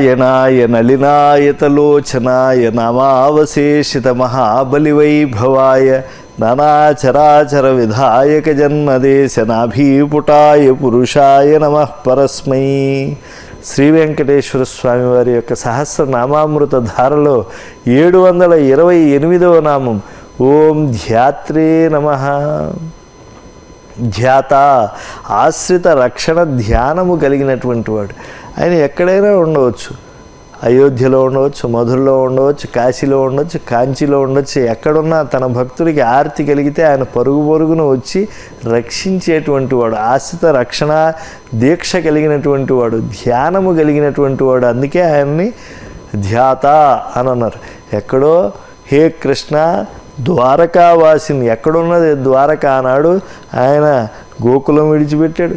నారాయణాయ నళినాయతలోచనాయ నమావశేషిత మహాబలివైభవాయ నానాచరాచర విధాయక జన్మదేశనాభీపుటాయ పురుషాయ నమ పరస్మై. శ్రీ వెంకటేశ్వర స్వామి వారి యొక్క సహస్రనామామృత ధారలో ఏడు వందల ఇరవై ఎనిమిదవ నామం ఓం ధ్యాత్రే నమ. ధ్యాత ఆశ్రిత రక్షణ ధ్యానము కలిగినటువంటి వాడు. ఆయన ఎక్కడైనా ఉండవచ్చు. అయోధ్యలో ఉండవచ్చు మధురలో ఉండవచ్చు కాశీలో ఉండవచ్చు కాంచీలో ఉండవచ్చు ఎక్కడున్నా తన భక్తుడికి ఆర్తి కలిగితే ఆయన పరుగు పరుగున వచ్చి రక్షించేటువంటి వాడు ఆశ్రిత రక్షణ దీక్ష కలిగినటువంటి వాడు ధ్యానము కలిగినటువంటి వాడు అందుకే ఆయన్ని ధ్యాత అని అన్నారు. ఎక్కడో హే కృష్ణ ద్వారకావాసిని ఎక్కడున్నది ద్వారక ఆనాడు ఆయన గోకులం విడిచిపెట్టాడు.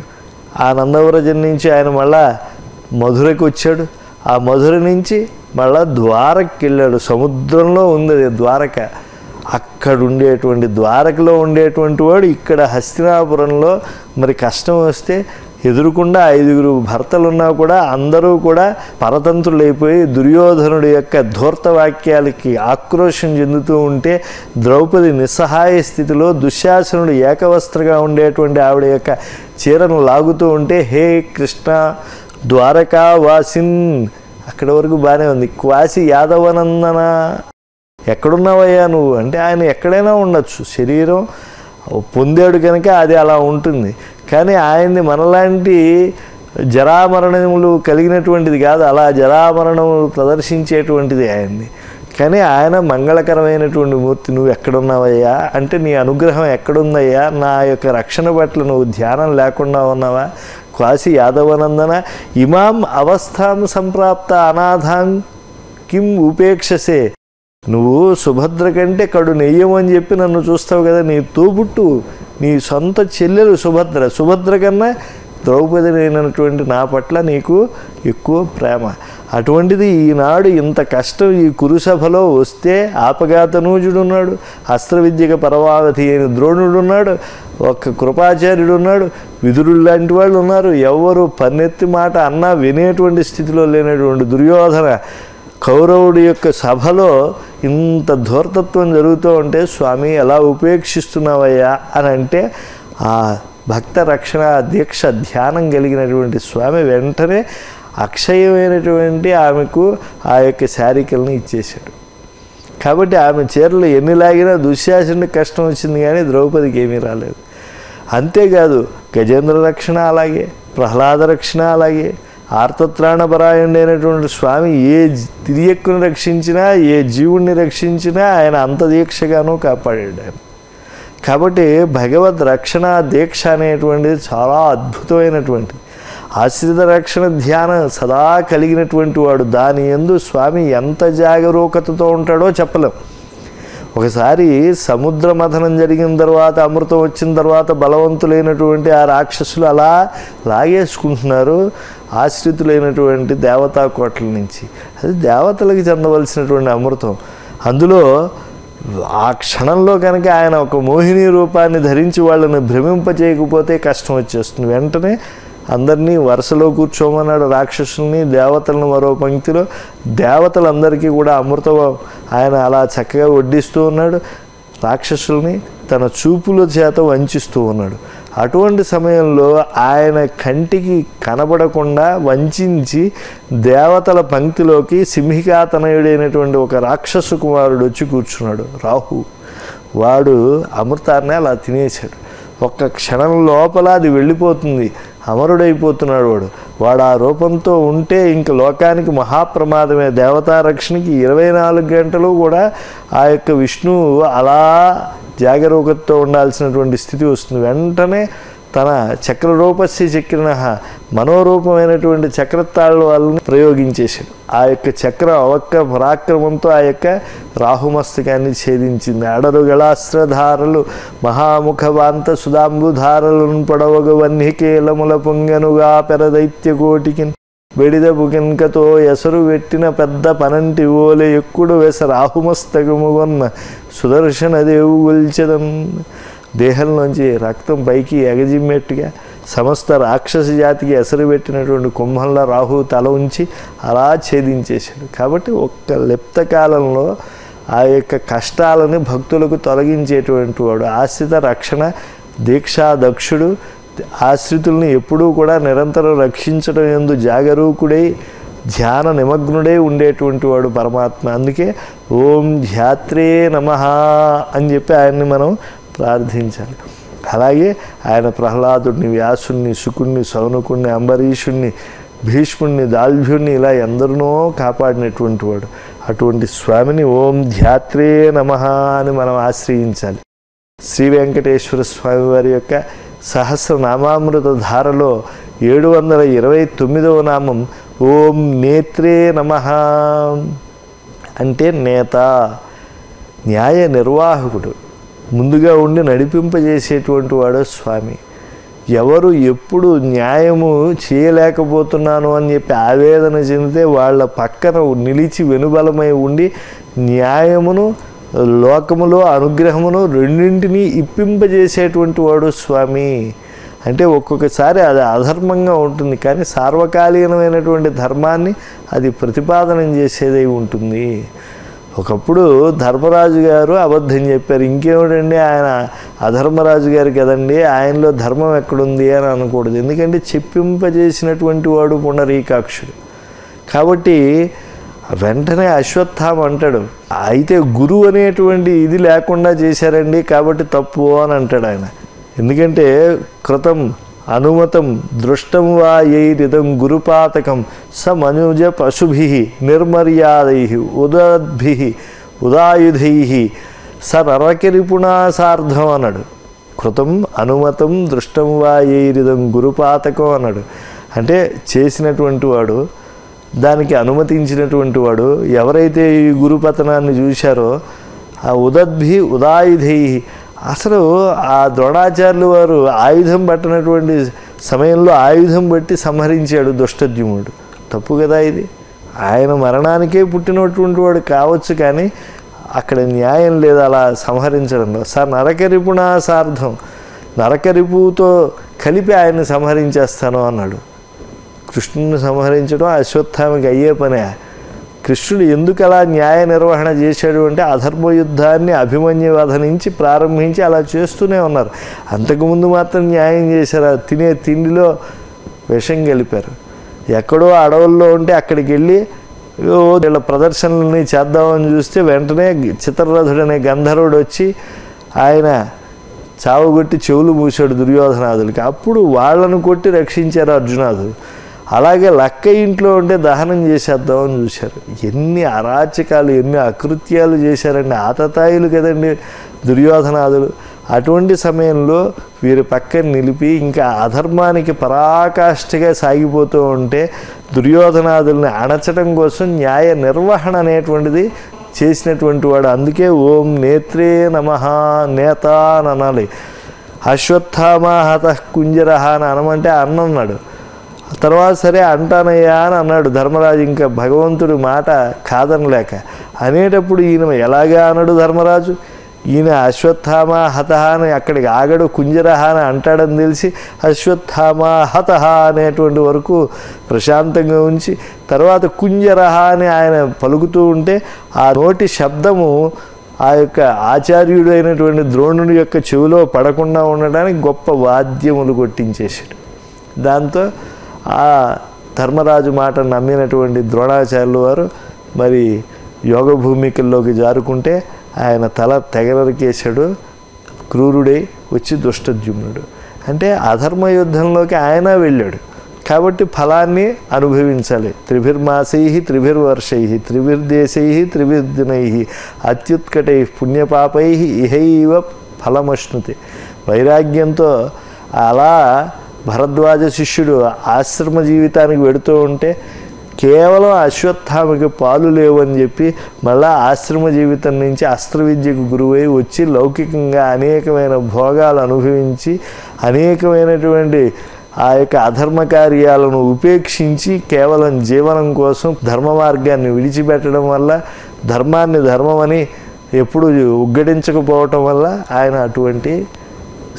ఆ నందవ్రజం నుంచి ఆయన మళ్ళా మధురకు వచ్చాడు. ఆ మధుర నుంచి మళ్ళా ద్వారకి వెళ్ళాడు. సముద్రంలో ఉంది అది ద్వారక. అక్కడ ఉండేటువంటి ద్వారకలో ఉండేటువంటి వాడు ఇక్కడ హస్తినాపురంలో మరి కష్టం వస్తే ఎదురుకుండా ఐదుగురు భర్తలున్నా కూడా అందరూ కూడా పరతంత్రులైపోయి దుర్యోధనుడి యొక్క ధూర్త వాక్యాలకి ఆక్రోషం చెందుతూ ఉంటే ద్రౌపది నిస్సహాయ స్థితిలో దుశ్శాసనుడు ఏకవస్త్రగా ఉండేటువంటి ఆవిడ యొక్క చీరను లాగుతూ ఉంటే హే కృష్ణ ద్వారకా వాసిన్ అక్కడ వరకు బాగానే ఉంది. క్వాసి యాదవనందన. ఎక్కడున్నావయ్యా నువ్వు? అంటే ఆయన ఎక్కడైనా ఉండొచ్చు. శరీరం పొందాడు కనుక అది అలా ఉంటుంది. కానీ ఆయన్ని మనలాంటి జరామరణములు కలిగినటువంటిది కాదు. అలా జరామరణములు ప్రదర్శించేటువంటిది ఆయన్ని. కానీ ఆయన మంగళకరమైనటువంటి మూర్తి. నువ్వు ఎక్కడున్నావయ్యా? అంటే నీ అనుగ్రహం ఎక్కడుందయ్యా? నా యొక్క రక్షణ పట్ల నువ్వు ధ్యానం లేకుండా ఉన్నావా? క్వాసి యాదవనందన ఇమాం అవస్థాం సంప్రాప్త అనాథాం కిం ఉపేక్షసే. నువ్వు సుభద్ర కంటే కడు నెయ్యం అని చెప్పి నన్ను చూస్తావు కదా నీ తోబుట్టు నీ సొంత చెల్లెలు సుభద్ర. సుభద్ర కన్నా ద్రౌపది అయినటువంటి నా పట్ల నీకు ఎక్కువ ప్రేమ. అటువంటిది ఈనాడు ఇంత కష్టం ఈ కురుసభలో వస్తే ఆపఘాతనూజుడున్నాడు అస్త్రవిద్యక పరమావధి అయిన ద్రోణుడున్నాడు ఒక కృపాచార్యుడు ఉన్నాడు విదురుడు లాంటి వాళ్ళు ఉన్నారు. ఎవరు పన్నెత్తి మాట అన్నా వినేటువంటి స్థితిలో లేనటువంటి దుర్యోధన కౌరవుడి యొక్క సభలో ఇంత ధూర్తత్వం జరుగుతూ ఉంటే స్వామి ఎలా ఉపేక్షిస్తున్నావయ్యా? అని అంటే ఆ భక్త రక్షణ దీక్ష ధ్యానం కలిగినటువంటి స్వామి వెంటనే అక్షయమైనటువంటి ఆమెకు ఆ యొక్క శారీకల్ని ఇచ్చేశాడు. కాబట్టి ఆమె చీరలు ఎన్ని లాగినా దుశ్శాసనుడికి కష్టం వచ్చింది కానీ ద్రౌపదికి ఏమీ రాలేదు. అంతేకాదు గజేంద్ర రక్షణ అలాగే ప్రహ్లాద రక్షణ అలాగే ఆర్తత్రాణపరాయణుడైనటువంటి స్వామి ఏ తిరియక్కును రక్షించినా ఏ జీవుణ్ణి రక్షించినా ఆయన అంత దీక్షగానూ కాపాడాడు ఆయన. కాబట్టి భగవద్ రక్షణ దీక్ష అనేటువంటిది చాలా అద్భుతమైనటువంటిది. ఆశ్రిత రక్షణ ధ్యానం సదా కలిగినటువంటి వాడు దాని ఎందు స్వామి ఎంత జాగరూకతతో ఉంటాడో చెప్పలేం. ఒకసారి సముద్ర మథనం జరిగిన తర్వాత అమృతం వచ్చిన తర్వాత బలవంతులైనటువంటి ఆ రాక్షసులు అలా లాగేసుకుంటున్నారు ఆశ్రితులైనటువంటి దేవతా కోట్ల నుంచి. అది దేవతలకు చెందవలసినటువంటి అమృతం. అందులో ఆ క్షణంలో కనుక ఆయన ఒక మోహిని రూపాన్ని ధరించి వాళ్ళని భ్రమింపచేయకపోతే కష్టం వచ్చేస్తుంది. వెంటనే అందరినీ వరుసలో కూర్చోమన్నాడు రాక్షసుల్ని దేవతలను మరో పంక్తిలో దేవతలందరికీ కూడా అమృతం ఆయన అలా చక్కగా వడ్డిస్తూ ఉన్నాడు రాక్షసుల్ని తన చూపుల చేత వంచిస్తూ ఉన్నాడు. అటువంటి సమయంలో ఆయన కంటికి కనబడకుండా వంచి దేవతల పంక్తిలోకి సింహికాతనయుడైనటువంటి ఒక రాక్షసు కుమారుడు వచ్చి కూర్చున్నాడు రాహు. వాడు అమృతాన్ని అలా తినేశాడు. ఒక్క క్షణం లోపల అది వెళ్ళిపోతుంది. అమరుడైపోతున్నాడు వాడు. వాడు ఆ రూపంతో ఉంటే ఇంక లోకానికి మహాప్రమాదమే. దేవతా రక్షణకి ఇరవై నాలుగు గంటలు కూడా ఆ యొక్క విష్ణువు అలా జాగరూకతతో ఉండాల్సినటువంటి స్థితి వస్తుంది. వెంటనే తన చక్రరూపస్య చక్రిన మనోరూపమైనటువంటి చక్రతాళ్ళు వాళ్ళని ప్రయోగించేశాడు. ఆ యొక్క చక్ర అవక్క పరాక్రమంతో ఆ యొక్క రాహుమస్తకాన్ని ఛేదించింది. అడరు గళాస్త్రధారలు మహాముఖ మహాముఖవాంత సుధాంబుధారలను పడవగ వన్నికేలముల పొంగనుగా పెరదైత్య కోటికి బెడిద బుకెన్కతో ఎసరు పెట్టిన పెద్ద పనంటి ఓలె ఎక్కుడు వెస రాహుమస్తకముగొన్న సుదర్శన దేవు దేహంలోంచి రక్తం పైకి ఎగజిమ్మేట్టుగా సమస్త రాక్షస జాతికి ఎసరు పెట్టినటువంటి కుంభంలో రాహు తల ఉంచి అలా ఛేదించేశాడు. కాబట్టి ఒక్క లిప్త కాలంలో ఆ యొక్క కష్టాలని భక్తులకు తొలగించేటువంటి వాడు ఆశ్రిత రక్షణ దీక్షా దక్షుడు ఆశ్రితుల్ని ఎప్పుడూ కూడా నిరంతరం రక్షించడం ఎందు జాగరూకుడై ధ్యాన నిమగ్నుడై ఉండేటువంటి వాడు పరమాత్మ. అందుకే ఓం ధ్యాత్రే నమ అని చెప్పి ఆయన్ని మనం ప్రార్థించాలి. అలాగే ఆయన ప్రహ్లాదుడిని వ్యాసుణ్ణి శుకుణ్ణి సౌనకుణ్ణి అంబరీషుణ్ణి భీష్ముణ్ణి దాల్భ్యుణ్ణి ఇలా ఎందరినో కాపాడినటువంటి వాడు. అటువంటి స్వామిని ఓం ధ్యాత్రే నమ అని మనం ఆశ్రయించాలి. శ్రీ వెంకటేశ్వర స్వామి వారి యొక్క సహస్రనామామృత ధారలో ఏడు వందల ఇరవై తొమ్మిదవ నామం ఓం నేత్రే నమ అంటే నేత న్యాయ నిర్వాహకుడు. ముందుగా ఉండి నడిపింపజేసేటువంటి వాడు స్వామి. ఎవరు ఎప్పుడు న్యాయము చేయలేకపోతున్నాను అని చెప్పి ఆవేదన చెందితే వాళ్ళ పక్కన నిలిచి వెనుబలమై ఉండి న్యాయమును లోకములో అనుగ్రహమును రెండింటినీ ఇప్పింపజేసేటువంటి వాడు స్వామి. అంటే ఒక్కొక్కసారి అది అధర్మంగా ఉంటుంది కానీ సార్వకాలీనమైనటువంటి ధర్మాన్ని అది ప్రతిపాదనం చేసేదై ఉంటుంది. ఒకప్పుడు ధర్మరాజు గారు అబద్ధం చెప్పారు. ఇంకేమిటండి ఆయన? అధర్మరాజు గారు కదండి ఆయనలో ధర్మం ఎక్కడుంది అని అనకూడదు. ఎందుకంటే చెప్పింపజేసినటువంటి వాడు పునరీకాక్షుడు. కాబట్టి వెంటనే అశ్వత్థామ అంటాడు అయితే గురువు అనేటువంటి ఇది లేకుండా చేశారండి కాబట్టి తప్పు అని అంటాడు ఆయన. ఎందుకంటే కృతం అనుమతం దృష్టం వా యైరిదం గురుపాతకం స మనుజ పశుభి నిర్మర్యాదై ఉదద్భి ఉదాయుధై స నరకిరిపుణాసార్థం అన్నాడు. కృతం అనుమతం దృష్టం వా యైరిదం గురుపాతకం అన్నాడు. అంటే చేసినటువంటి వాడు దానికి అనుమతించినటువంటి వాడు ఎవరైతే ఈ గురుపతనాన్ని చూశారో ఆ ఉదద్భి ఉదాయుధై అసలు ఆ ద్రోణాచార్యులు వారు ఆయుధం పట్టినటువంటి సమయంలో ఆయుధం బట్టి సంహరించాడు దుష్టద్యుముడు తప్పు కదా ఇది. ఆయన మరణానికే పుట్టినటువంటి వాడు కావచ్చు కానీ అక్కడ న్యాయం లేదు అలా సంహరించడంలో. సార్ నరకరిపుణాసార్థం నరకరిపుతో కలిపి ఆయన్ని సంహరించేస్తాను అన్నాడు. కృష్ణుని సంహరించడం అశ్వత్థామకి అయ్యే పనే. కృష్ణుడు ఎందుకు అలా న్యాయ నిర్వహణ చేశాడు అంటే అధర్మ యుద్ధాన్ని అభిమన్యు వధ నుంచి ప్రారంభించి అలా చేస్తూనే ఉన్నారు. అంతకుముందు మాత్రం న్యాయం చేశారు. తినే తిండిలో విషం గెలిపారు. ఎక్కడో అడవుల్లో ఉంటే అక్కడికి వెళ్ళి "ఓ, వీళ్ళ ప్రదర్శనల్ని చేద్దామని చూస్తే వెంటనే చిత్రరథుడు అనే గంధర్వుడు వచ్చి ఆయన చావుగొట్టి చెవులు మూసాడు దుర్యోధనాదులకి. అప్పుడు వాళ్ళను కొట్టి రక్షించారు అర్జునాథుడు అలాగే లక్క ఇంట్లో ఉంటే దహనం చేసేద్దామని చూశారు. ఎన్ని అరాచకాలు ఎన్ని అకృత్యాలు చేశారండి. ఆతతాయిలు కదండి దుర్యోధనాదులు. అటువంటి సమయంలో వీరి పక్కన నిలిపి ఇంకా అధర్మానికి పరాకాష్ఠగా సాగిపోతూ ఉంటే దుర్యోధనాదుల్ని అణచడం కోసం న్యాయ నిర్వహణ అనేటువంటిది చేసినటువంటి వాడు. అందుకే ఓం నేత్రే నమ నేత అని అనాలి అశ్వత్థామ హత కుంజరహ అని అనమంటే అన్నన్నాడు తర్వాత సరే అంటానయ్యా అని అన్నాడు. ధర్మరాజు ఇంకా భగవంతుడి మాట కాదనలేక అనేటప్పుడు ఈయన ఎలాగా అన్నాడు ధర్మరాజు? ఈయన అశ్వత్థామ హతహ అని అక్కడికి ఆగడు కుంజరహ అని అంటాడని తెలిసి అశ్వత్థామ హతహ అనేటువంటి వరకు ప్రశాంతంగా ఉంచి తర్వాత కుంజరహ అని ఆయన పలుకుతూ ఉంటే ఆ నోటి శబ్దము ఆ యొక్క ఆచార్యుడు అయినటువంటి ద్రోణుడి యొక్క చెవిలో పడకుండా ఉండడానికి గొప్ప వాద్యములు కొట్టించేశాడు. దాంతో ఆ ధర్మరాజు మాట నమ్మినటువంటి ద్రోణాచార్యులు వారు మరి యోగ భూమికల్లోకి జారుకుంటే ఆయన తల తెగనరికేశాడు క్రూరుడై వచ్చి దుష్టద్యుమ్నుడు. అంటే అధర్మ యుద్ధంలోకి ఆయన వెళ్ళాడు. కాబట్టి ఫలాన్ని అనుభవించాలి. త్రిభిర్మాసై త్రిభిర్వర్షై త్రిభిర్దేశై త్రిభిర్దినై అత్యుత్కటై పుణ్యపాపై ఇహైవ ఫలమశ్నుతి. వైరాగ్యంతో అలా భరద్వాజ శిష్యుడు ఆశ్రమ జీవితానికి వెడుతూ ఉంటే కేవలం అశ్వత్థామకి పాలు లేవని చెప్పి మళ్ళా ఆశ్రమ జీవితం నుంచి అస్త్ర విద్యకు గురువై వచ్చి లౌకికంగా అనేకమైన భోగాలు అనుభవించి అనేకమైనటువంటి ఆ యొక్క అధర్మ కార్యాలను ఉపేక్షించి కేవలం జీవనం కోసం ధర్మ మార్గాన్ని విడిచిపెట్టడం వల్ల ధర్మాన్ని ధర్మమని ఎప్పుడు ఉగ్గడించకపోవటం వల్ల ఆయన అటువంటి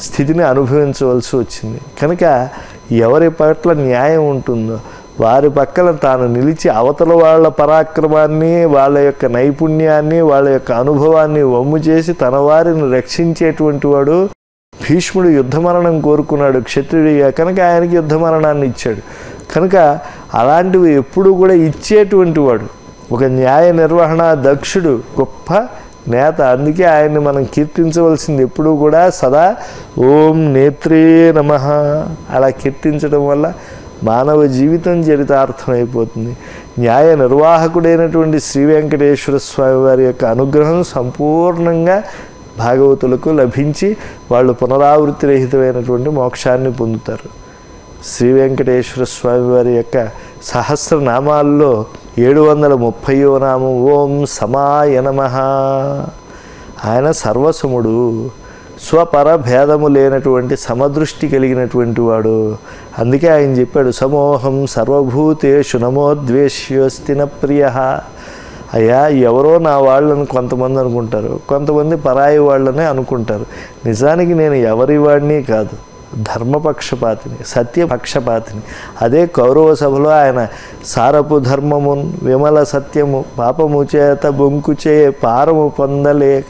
స్థితిని అనుభవించవలసి వచ్చింది. కనుక ఎవరి పట్ల న్యాయం ఉంటుందో వారి పక్కన తాను నిలిచి అవతల వాళ్ళ పరాక్రమాన్ని వాళ్ళ యొక్క నైపుణ్యాన్ని వాళ్ళ యొక్క అనుభవాన్ని వమ్ము చేసి తన వారిని రక్షించేటువంటి వాడు భీష్ముడు యుద్ధమరణం కోరుకున్నాడు క్షత్రియుడిగా. కనుక ఆయనకి యుద్ధమరణాన్ని ఇచ్చాడు. కనుక అలాంటివి ఎప్పుడూ కూడా ఇచ్చేటువంటి వాడు ఒక న్యాయ నిర్వహణ దక్షుడు గొప్ప నేత. అందుకే ఆయన్ని మనం కీర్తించవలసింది ఎప్పుడూ కూడా సదా ఓం నేత్రే నమ. అలా కీర్తించడం వల్ల మానవ జీవితం చరితార్థమైపోతుంది. న్యాయ నిర్వాహకుడైనటువంటి శ్రీ వెంకటేశ్వర స్వామి వారి యొక్క అనుగ్రహం సంపూర్ణంగా భాగవతులకు లభించి వాళ్ళు పునరావృత్తి రహితమైనటువంటి మోక్షాన్ని పొందుతారు. శ్రీ వెంకటేశ్వర స్వామి వారి యొక్క సహస్రనామాల్లో ఏడు వందల ముప్పయో నామం ఓం సమాయ నమ. ఆయన సర్వసముడు స్వపర భేదము లేనటువంటి సమదృష్టి కలిగినటువంటి వాడు. అందుకే ఆయన చెప్పాడు సమోహం సర్వభూతేషు నమోద్వేష్యోస్తిన ప్రియ. అయ్యా ఎవరో నా వాళ్ళని కొంతమంది అనుకుంటారు. కొంతమంది పరాయి వాళ్ళనే అనుకుంటారు. నిజానికి నేను ఎవరి వాడిని కాదు. ధర్మపక్షపాతిని సత్యపక్షపాతిని. అదే కౌరవ సభలో ఆయన సారపు ధర్మము విమల సత్యము పాపము చేత బొంకుచే పారము పొందలేక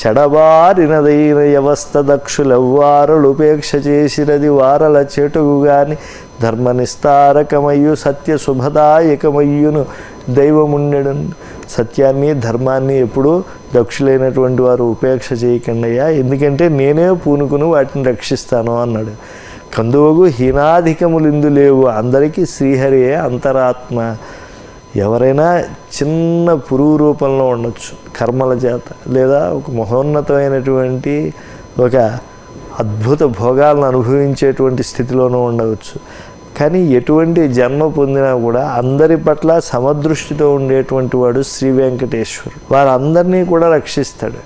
చెడబారినదైన వ్యవస్థ దక్షులెవ్వారులు ఉపేక్ష చేసినది వారల చెటుగు గాని ధర్మనిస్తారకమయ్యు సత్య శుభదాయకమయ్యును దైవముండెడు సత్యాన్ని ధర్మాన్ని ఎప్పుడూ దక్షులైనటువంటి వారు ఉపేక్ష చేయకండియా ఎందుకంటే నేనే పూనుకుని వాటిని రక్షిస్తాను అన్నాడు. కందువగు హీనాధికములిందు లేవు. అందరికీ శ్రీహరియే అంతరాత్మ. ఎవరైనా చిన్న పురుగు రూపంలో ఉండొచ్చు కర్మల చేత. లేదా ఒక మహోన్నతమైనటువంటి ఒక అద్భుత భోగాలను అనుభవించేటువంటి స్థితిలోనూ ఉండవచ్చు. కానీ ఎటువంటి జన్మ పొందినా కూడా అందరి పట్ల సమదృష్టితో ఉండేటువంటి వాడు శ్రీ వెంకటేశ్వరుడు. వారందరినీ కూడా రక్షిస్తాడు.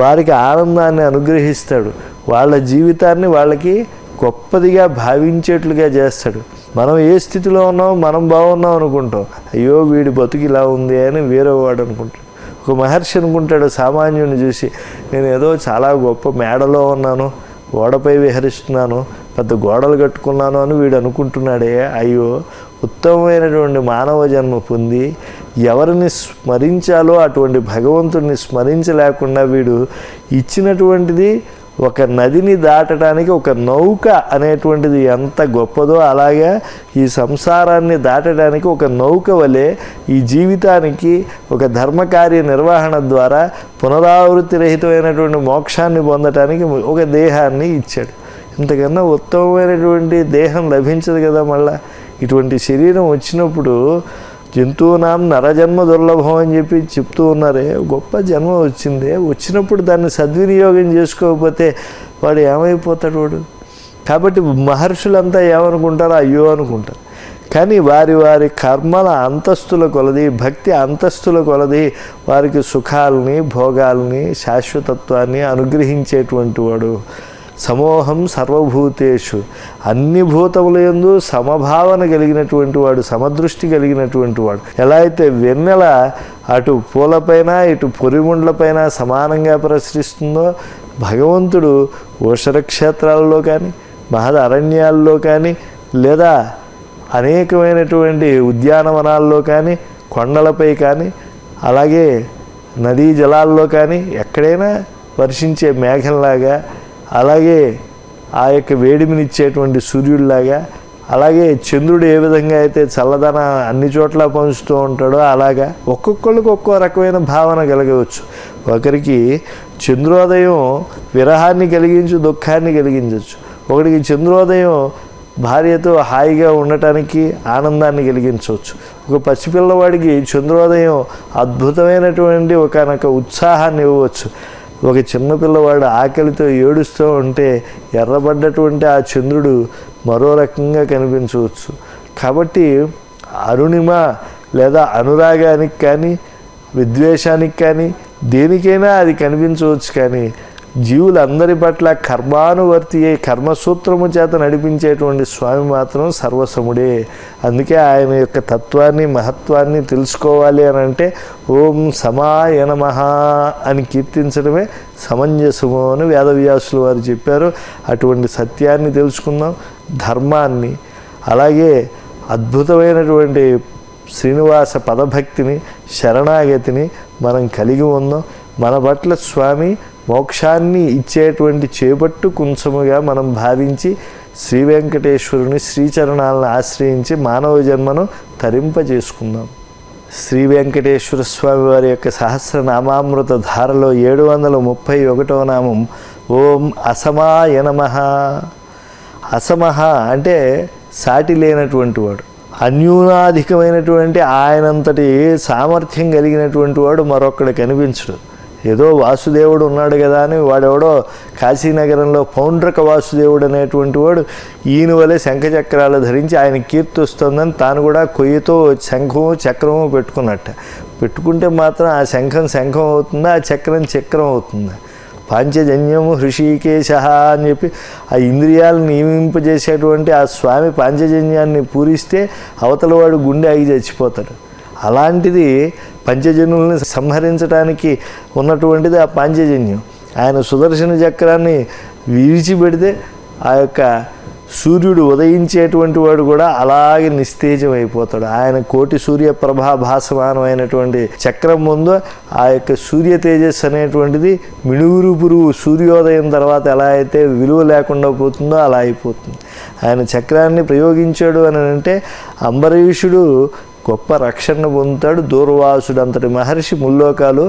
వారికి ఆనందాన్ని అనుగ్రహిస్తాడు. వాళ్ళ జీవితాన్ని వాళ్ళకి గొప్పదిగా భావించేట్లుగా చేస్తాడు. మనం ఏ స్థితిలో ఉన్నామో మనం బాగున్నాం అనుకుంటాం. అయ్యో వీడి బతుకు ఇలా ఉంది అని వేరే వాడు అనుకుంటాడు. ఒక మహర్షి అనుకుంటాడు సామాన్యుని చూసి నేను ఏదో చాలా గొప్ప మేడలో ఉన్నాను ఓడపై విహరిస్తున్నాను పెద్ద గోడలు కట్టుకున్నాను అని వీడు అనుకుంటున్నాడే. అయ్యో ఉత్తమమైనటువంటి మానవ జన్మ పొంది ఎవరిని స్మరించాలో అటువంటి భగవంతుడిని స్మరించలేకుండా వీడు ఇచ్చినటువంటిది ఒక నదిని దాటడానికి ఒక నౌక అనేటువంటిది ఎంత గొప్పదో అలాగే ఈ సంసారాన్ని దాటడానికి ఒక నౌక వలె ఈ జీవితానికి ఒక ధర్మకార్య నిర్వహణ ద్వారా పునరావృత్తి రహితమైనటువంటి మోక్షాన్ని పొందటానికి ఒక దేహాన్ని ఇచ్చాడు. ఇంతకన్నా ఉత్తమమైనటువంటి దేహం లభించదు కదా మళ్ళా. ఇటువంటి శరీరం వచ్చినప్పుడు జంతువునాం నరజన్మ దుర్లభం అని చెప్పి చెప్తూ ఉన్నారే. గొప్ప జన్మ వచ్చింది. వచ్చినప్పుడు దాన్ని సద్వినియోగం చేసుకోకపోతే వాడు ఏమైపోతాడు వాడు? కాబట్టి మహర్షులంతా ఏమనుకుంటారో అయ్యో అనుకుంటారు. కానీ వారి వారి కర్మల అంతస్తుల కొలది భక్తి అంతస్తుల కొలది వారికి సుఖాలని భోగాల్ని శాశ్వతత్వాన్ని అనుగ్రహించేటువంటి వాడు. సమూహం సర్వభూతేషు. అన్ని భూతముల యందు సమభావన కలిగినటువంటి వాడు సమదృష్టి కలిగినటువంటి వాడు. ఎలా అయితే వెన్నెల అటు పూలపైన ఇటు పొరిముండ్లపైన సమానంగా ప్రసరిస్తుందో భగవంతుడు ఓషరక్షేత్రాలలో కానీ మహద అరణ్యాల్లో కానీ లేదా అనేకమైనటువంటి ఉద్యానవనాల్లో కానీ కొండలపై కానీ అలాగే నదీ జలాల్లో కానీ ఎక్కడైనా వర్షించే మేఘంలాగా అలాగే ఆ యొక్క వేడిమినిచ్చేటువంటి సూర్యుడిలాగా అలాగే చంద్రుడు ఏ విధంగా అయితే చల్లదన అన్ని చోట్ల పంచుతూ ఉంటాడో అలాగా ఒక్కొక్కళ్ళకి ఒక్కో రకమైన భావన కలగవచ్చు. ఒకరికి చంద్రోదయం విరహాన్ని కలిగించు దుఃఖాన్ని కలిగించవచ్చు. ఒకరికి చంద్రోదయం భార్యతో హాయిగా ఉండటానికి ఆనందాన్ని కలిగించవచ్చు. ఒక పసిపిల్లవాడికి చంద్రోదయం అద్భుతమైనటువంటి ఒకనొక ఉత్సాహాన్ని ఇవ్వవచ్చు. ఒక చిన్నపిల్లవాడు ఆకలితో ఏడుస్తూ ఉంటే ఎర్రబడ్డటువంటి ఆ చంద్రుడు మరో రకంగా కనిపించవచ్చు. కాబట్టి అరుణిమ లేదా అనురాగానికి కానీ విద్వేషానికి కానీ దేనికైనా అది కనిపించవచ్చు కానీ జీవులందరి పట్ల కర్మానువర్తి అయి కర్మసూత్రము చేత నడిపించేటువంటి స్వామి మాత్రం సర్వసముడే అందుకే ఆయన యొక్క తత్వాన్ని మహత్వాన్ని తెలుసుకోవాలి అని అంటే ఓం సమాయ నమ అని కీర్తించడమే సమంజసము అని వేదవ్యాసులు వారు చెప్పారు. అటువంటి సత్యాన్ని తెలుసుకుందాం ధర్మాన్ని. అలాగే అద్భుతమైనటువంటి శ్రీనివాస పదభక్తిని శరణాగతిని మనం కలిగి ఉందాం. మన పట్ల స్వామి మోక్షాన్ని ఇచ్చేటువంటి చేపట్టు కుంచముగా మనం భావించి శ్రీ వెంకటేశ్వరుని శ్రీచరణాలను ఆశ్రయించి మానవ జన్మను తరింపజేసుకుందాం. శ్రీ వెంకటేశ్వర స్వామి వారి యొక్క సహస్రనామామృత ధారలో ఏడు వందల ముప్పై ఒకటో నామం ఓం అసమాయ నమ. అసమహ అంటే సాటి లేనటువంటి వాడు. అన్యూనాధికమైనటువంటి ఆయనంతటి సామర్థ్యం కలిగినటువంటి వాడు మరొక్కడు కనిపించడు ఏదో వాసుదేవుడు ఉన్నాడు కదా అని వాడెవడో కాశీనగరంలో పౌండ్రక వాసుదేవుడు అనేటువంటి వాడు ఈయన వలె శంఖచక్రాలు ధరించి ఆయన కీర్తి వస్తుందని తాను కూడా కొయ్యతో శంఖము చక్రము పెట్టుకున్నట్ట. పెట్టుకుంటే మాత్రం ఆ శంఖం శంఖం అవుతుందా ఆ చక్రం చక్రం అవుతుందా. పాంచజన్యము హృషికేశ అని చెప్పి ఆ ఇంద్రియాలను నియమింపజేసేటువంటి ఆ స్వామి పాంచజన్యాన్ని పూరిస్తే అవతల వాడు గుండె ఆగి చచ్చిపోతాడు. అలాంటిది పంచజనుల్ని సంహరించడానికి ఉన్నటువంటిది ఆ పాంచజన్యం. ఆయన సుదర్శన చక్రాన్ని విరిచిపెడితే ఆ యొక్క సూర్యుడు ఉదయించేటువంటి వాడు కూడా అలాగే నిస్తేజం అయిపోతాడు ఆయన కోటి సూర్య ప్రభాభాసమానమైనటువంటి చక్రం ముందు ఆ యొక్క సూర్య తేజస్సు అనేటువంటిది మిణుగురు పురుగు సూర్యోదయం తర్వాత ఎలా అయితే విలువ లేకుండా పోతుందో అలా అయిపోతుంది. ఆయన చక్రాన్ని ప్రయోగించాడు అని అంటే అంబరీషుడు గొప్ప రక్షణ పొందుతాడు. దూర్వాసుడు అంతటి మహర్షి ముల్లోకాలు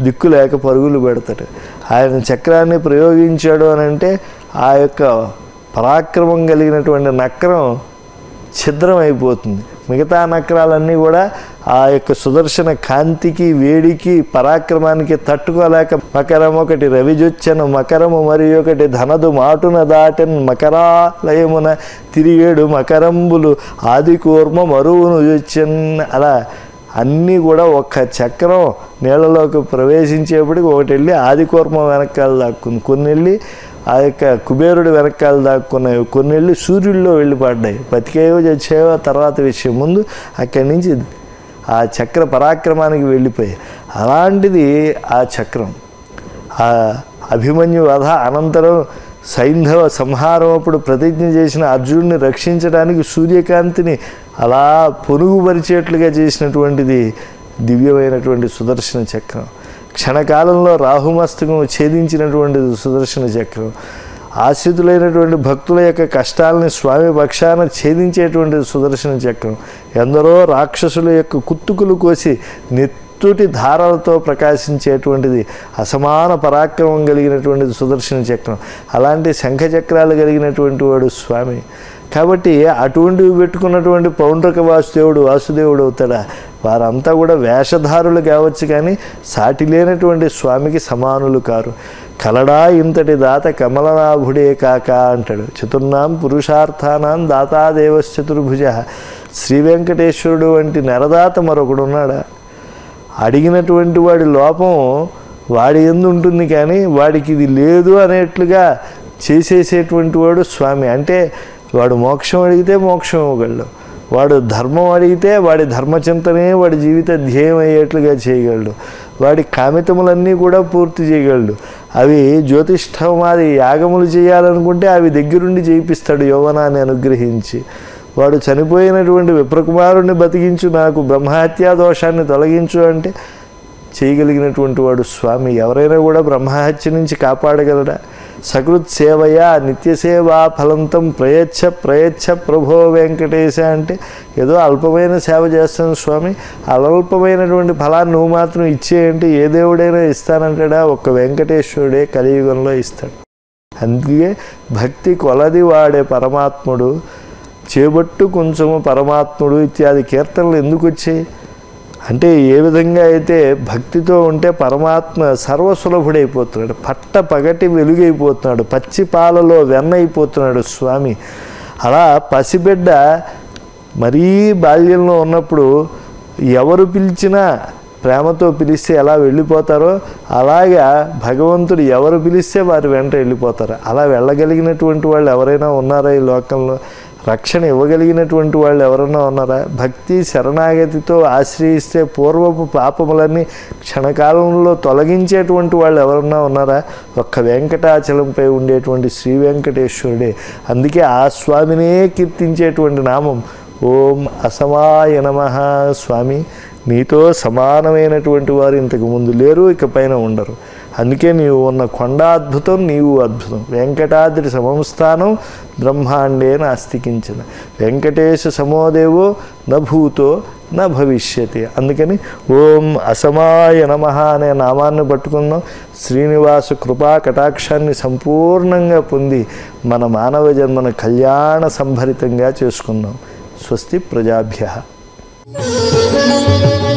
దిక్కు లేక పరుగులు పెడతాడు. ఆయన చక్రాన్ని ప్రయోగించాడు అని అంటే ఆ యొక్క పరాక్రమం కలిగినటువంటి నక్రం ఛిద్రం అయిపోతుంది మిగతా నక్రాలన్నీ కూడా ఆ యొక్క సుదర్శన కాంతికి వేడికి పరాక్రమానికి తట్టుకోలేక మకరం ఒకటి రవిజొచ్చను. మకరము మరి ఒకటి ధనదు మాటున దాటన్ మకరాలయమున తిరిగేడు మకరంబులు ఆది కూర్మ మరువును జొచ్చన్. అలా అన్నీ కూడా ఒక్క చక్రం నీళ్ళలోకి ప్రవేశించేప్పటికి ఒకటి వెళ్ళి ఆదికూర్మ వెనకాల దాక్కుంది కొన్ని వెళ్ళి ఆ యొక్క కుబేరుడు వెనకాల దాక్కున్నాయి. కొన్ని వెళ్ళి సూర్యుల్లో వెళ్ళి పడ్డాయి బతికేవో చచ్చేవో తర్వాత విషయం ముందు అక్కడి నుంచి ఆ చక్ర పరాక్రమానికి వెళ్ళిపోయి అలాంటిది ఆ చక్రం ఆ అభిమన్యు వధ అనంతరం సైంధవ సంహారం అప్పుడు ప్రతిజ్ఞ చేసిన అర్జునుడిని రక్షించడానికి సూర్యకాంతిని అలా పొనుగుపరిచేట్లుగా చేసినటువంటిది దివ్యమైనటువంటి సుదర్శన చక్రం. క్షణకాలంలో రాహుమస్తకం ఛేదించినటువంటిది సుదర్శన చక్రం. ఆశ్రితులైనటువంటి భక్తుల యొక్క కష్టాలని స్వామి పక్షాన ఛేదించేటువంటి సుదర్శన చక్రం. ఎందరో రాక్షసుల యొక్క కుత్తుకులు కోసి నెత్తుటి ధారలతో ప్రకాశించేటువంటిది అసమాన పరాక్రమం కలిగినటువంటిది సుదర్శన చక్రం. అలాంటి శంఖ చక్రాలు కలిగినటువంటి వాడు స్వామి. కాబట్టి అటువంటివి పెట్టుకున్నటువంటి పౌండ్రక వాసుదేవుడు వాసుదేవుడు అవుతాడా? వారంతా కూడా వేషధారులు కావచ్చు కానీ సాటి లేనటువంటి స్వామికి సమానులు కారు. కలడా ఇంతటి దాత కమలనాభుడే కాక అంటాడు. చతుర్నాం పురుషార్థానాం దాతాదేవశ్చతుర్భుజ. శ్రీ వెంకటేశ్వరుడు వంటి నరదాత మరొకడు ఉన్నాడా? అడిగినటువంటి వాడి లోపం వాడి ఎందు ఉంటుంది కానీ వాడికి ఇది లేదు అనేట్లుగా చేసేసేటువంటి వాడు స్వామి. అంటే వాడు మోక్షం అడిగితే మోక్షం ఇవ్వగలడు. వాడు ధర్మం అడిగితే వాడి ధర్మచింతనే వాడి జీవిత ధ్యేయం అయ్యేట్లుగా చేయగలడు. వాడి కామితములన్నీ కూడా పూర్తి చేయగలడు. అవి జ్యోతిష్ఠమాది యాగములు చేయాలనుకుంటే అవి దగ్గరుండి చేయిపిస్తాడు యౌవనాన్ని అనుగ్రహించి. వాడు చనిపోయినటువంటి విప్రకుమారుణ్ణి బతికించు నాకు బ్రహ్మహత్యా దోషాన్ని తొలగించు అంటే చేయగలిగినటువంటి వాడు స్వామి. ఎవరైనా కూడా బ్రహ్మహత్య నుంచి కాపాడగలడా? సకృత్ సేవయా నిత్యసేవా ఫలంతం ప్రయచ్ఛ ప్రయచ్ఛ ప్రభో వెంకటేశ అంటే ఏదో అల్పమైన సేవ చేస్తాను స్వామి. అల్పమైనటువంటి ఫలాన్ని నువ్వు మాత్రం ఇచ్చేయంటే ఏ దేవుడైనా ఇస్తానంటాడా? ఒక్క వెంకటేశ్వరుడే కలియుగంలో ఇస్తాడు. అందుకే భక్తి కొలది వాడే పరమాత్ముడు చేబట్టు కొంచెము పరమాత్ముడు ఇత్యాది కీర్తనలు ఎందుకు వచ్చాయి? అంటే ఏ విధంగా అయితే భక్తితో ఉంటే పరమాత్మ సర్వసులభుడైపోతున్నాడు పట్ట పగటి వెలుగైపోతున్నాడు పచ్చి పాలలో వెన్న అయిపోతున్నాడు స్వామి. అలా పసిబిడ్డ మరీ బాల్యంలో ఉన్నప్పుడు ఎవరు పిలిచినా ప్రేమతో పిలిస్తే ఎలా వెళ్ళిపోతారో అలాగా భగవంతుడు ఎవరు పిలిస్తే వారి వెంట వెళ్ళిపోతారు. అలా వెళ్ళగలిగినటువంటి వాళ్ళు ఎవరైనా ఉన్నారా ఈ లోకంలో? రక్షణ ఇవ్వగలిగినటువంటి వాళ్ళు ఎవరన్నా ఉన్నారా? భక్తి శరణాగతితో ఆశ్రయిస్తే పూర్వపు పాపములన్నీ క్షణకాలంలో తొలగించేటువంటి వాళ్ళు ఎవరన్నా ఉన్నారా? ఒక్క వెంకటాచలంపై ఉండేటువంటి శ్రీ వెంకటేశ్వరుడే. అందుకే ఆ స్వామినే కీర్తించేటువంటి నామం ఓం అసమాయ నమ స్వామి. నీతో సమానమైనటువంటి వారు ఇంతకు ముందు లేరు ఇకపైన ఉండరు. అందుకే నీవు ఉన్న కొండ అద్భుతం నీవు అద్భుతం. వెంకటాద్రి సమంస్థానం బ్రహ్మాండే నాస్తికించిన వెంకటేశ సమోదేవో నభూతో నా భవిష్యతి. అందుకని ఓం అసమాయ నమ అనే నామాన్ని పట్టుకుందాం. శ్రీనివాస కృపా కటాక్షాన్ని సంపూర్ణంగా పొంది మన మానవ జన్మను కళ్యాణ సంభరితంగా చేసుకుందాం. స్వస్తి ప్రజాభ్య. Thank you.